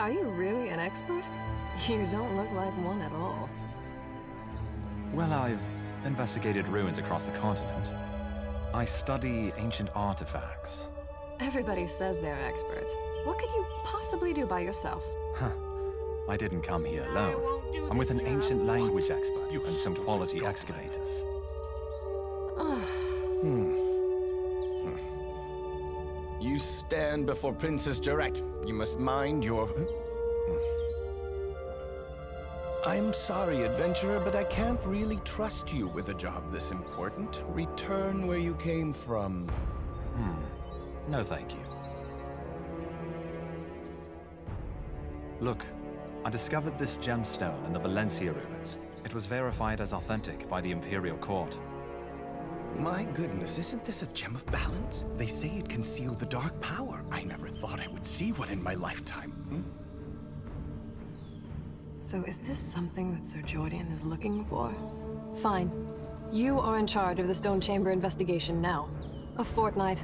Are you really an expert? You don't look like one at all. Well, I've investigated ruins across the continent. I study ancient artifacts. Everybody says they're experts. What could you possibly do by yourself? Huh. I didn't come here alone. I'm with an ancient language expert and some quality excavators. Hmm. Stand before Princess Jarette. You must mind your... I'm sorry, adventurer, but I can't really trust you with a job this important. Return where you came from. Hmm. No, thank you. Look, I discovered this gemstone in the Valencia ruins. It was verified as authentic by the Imperial Court. My goodness, isn't this a gem of balance? They say it concealed the dark power. I never thought I would see one in my lifetime. Hmm? So is this something that Sir Jordan is looking for? Fine. You are in charge of the Stone Chamber investigation now. A fortnight.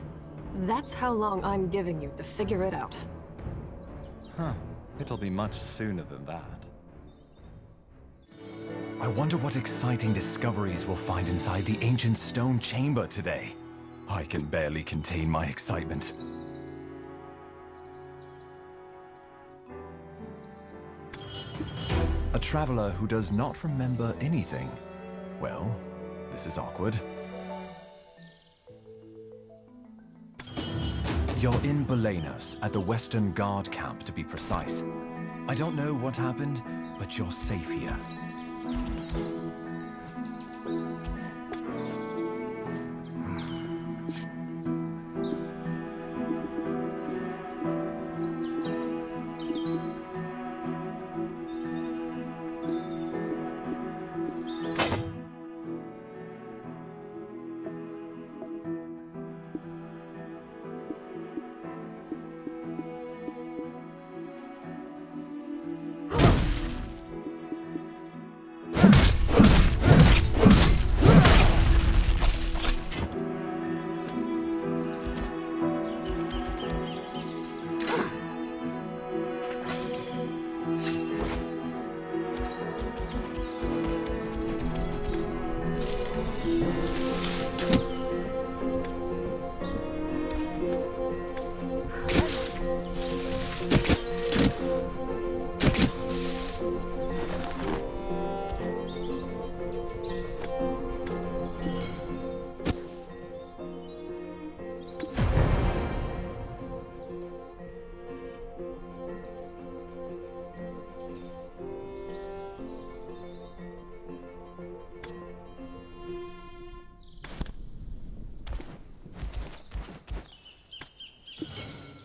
That's how long I'm giving you to figure it out. Huh. It'll be much sooner than that. I wonder what exciting discoveries we'll find inside the ancient stone chamber today. I can barely contain my excitement. A traveler who does not remember anything. Well, this is awkward. You're in Balenos, at the Western Guard camp to be precise. I don't know what happened, but you're safe here. Thank you.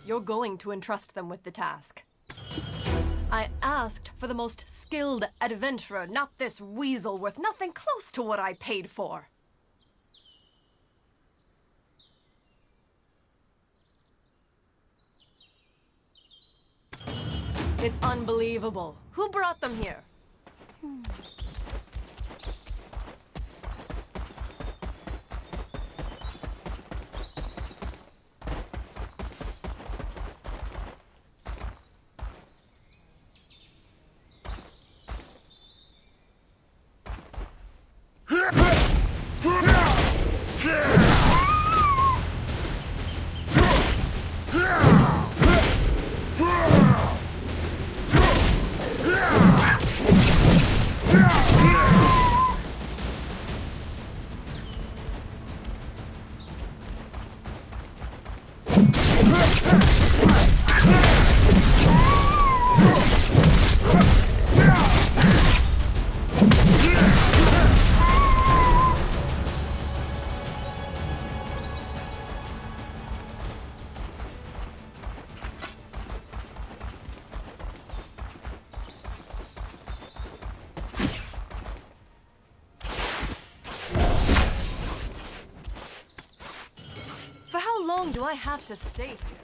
You're going to entrust them with the task. I asked for the most skilled adventurer, not this weasel worth nothing close to what I paid for. It's unbelievable. Who brought them here? Hmm. For do I have to stay here?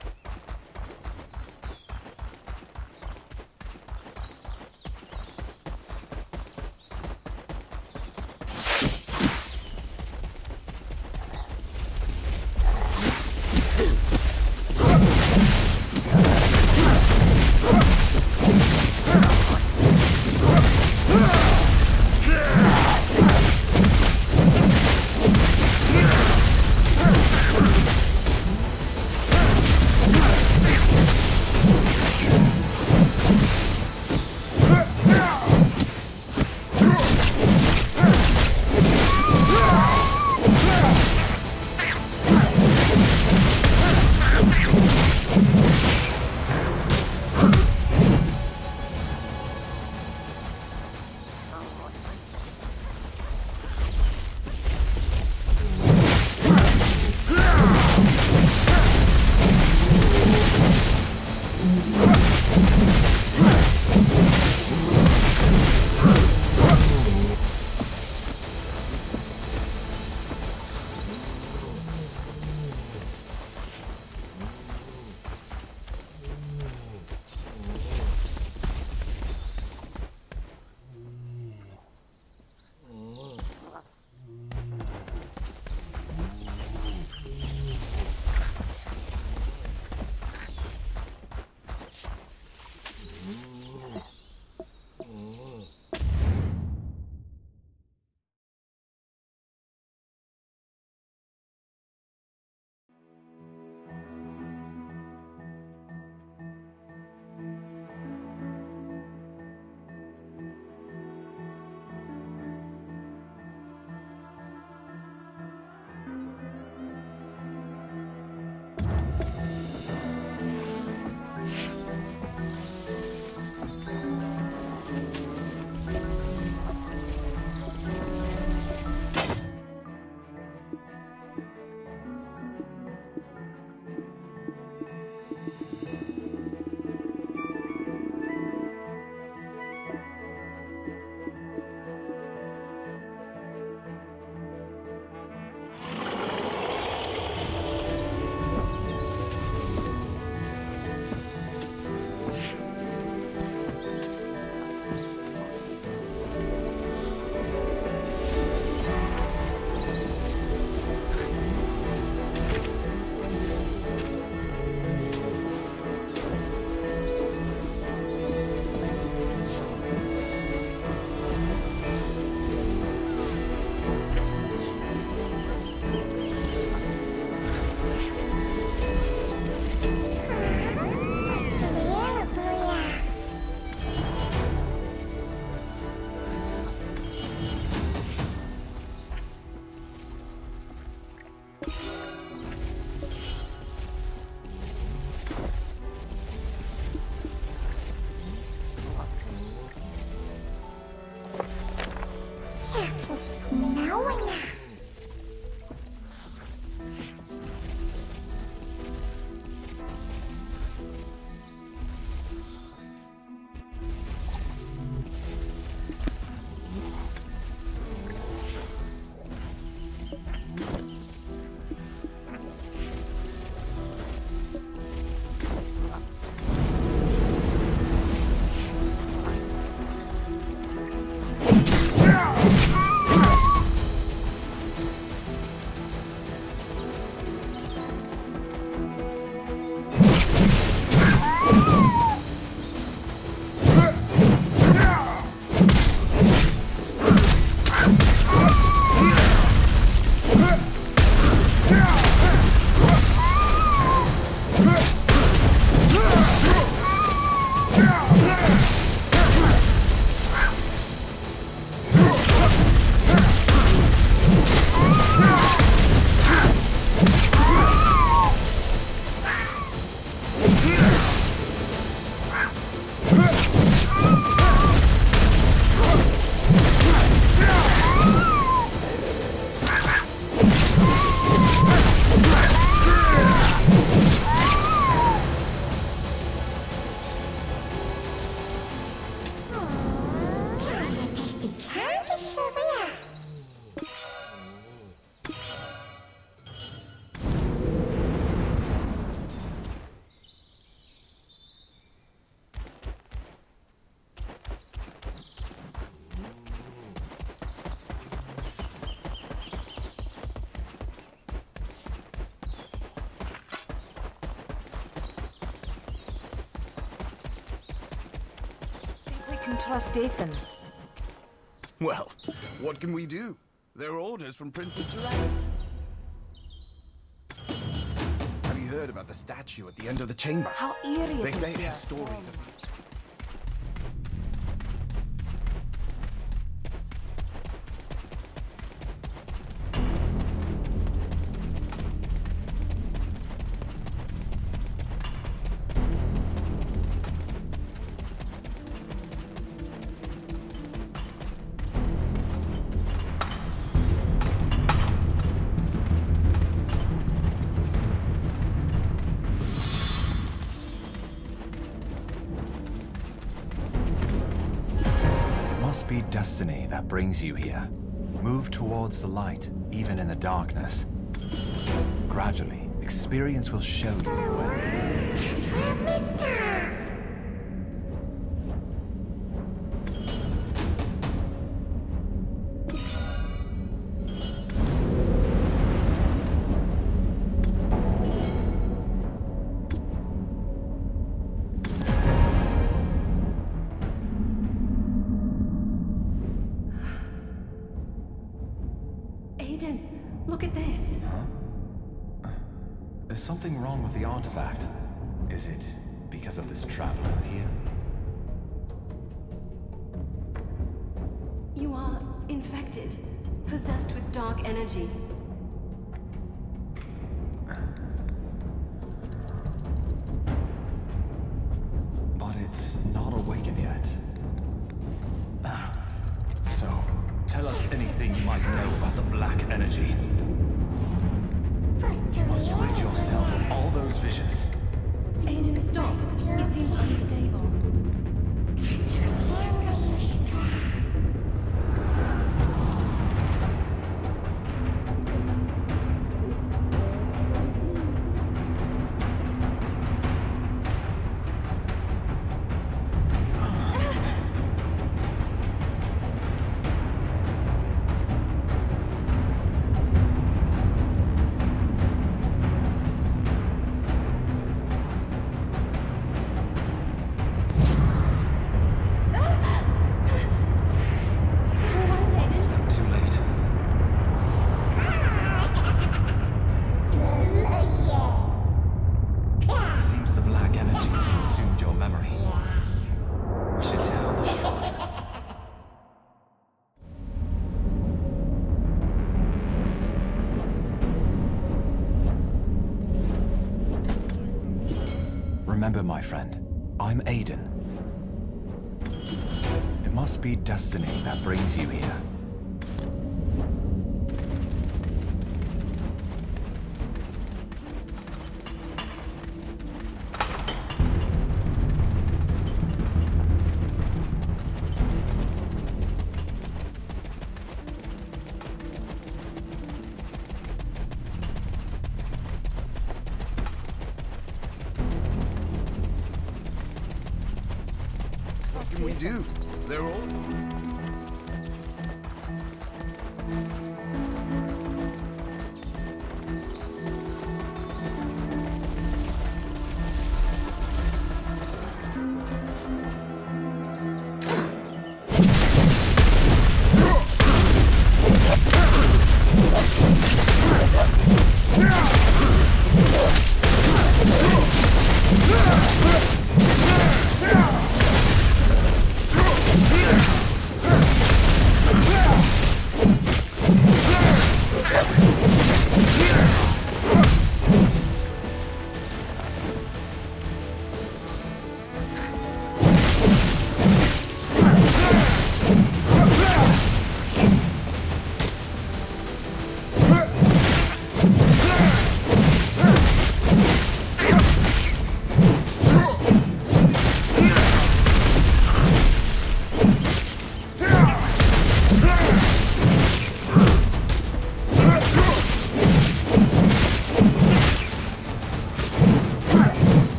Can trust Ethan. Well, what can we do? They're orders from Princess Jarrell. Have you heard about the statue at the end of the chamber? How eerie it They say it has stories of... destiny that brings you here. Move towards the light, even in the darkness. Gradually, experience will show you the way. There's something wrong with the artifact. Is it because of this traveler here? You are infected, possessed with dark energy. Remember, my friend, I'm Aiden. It must be destiny that brings you here. Do? They're orders...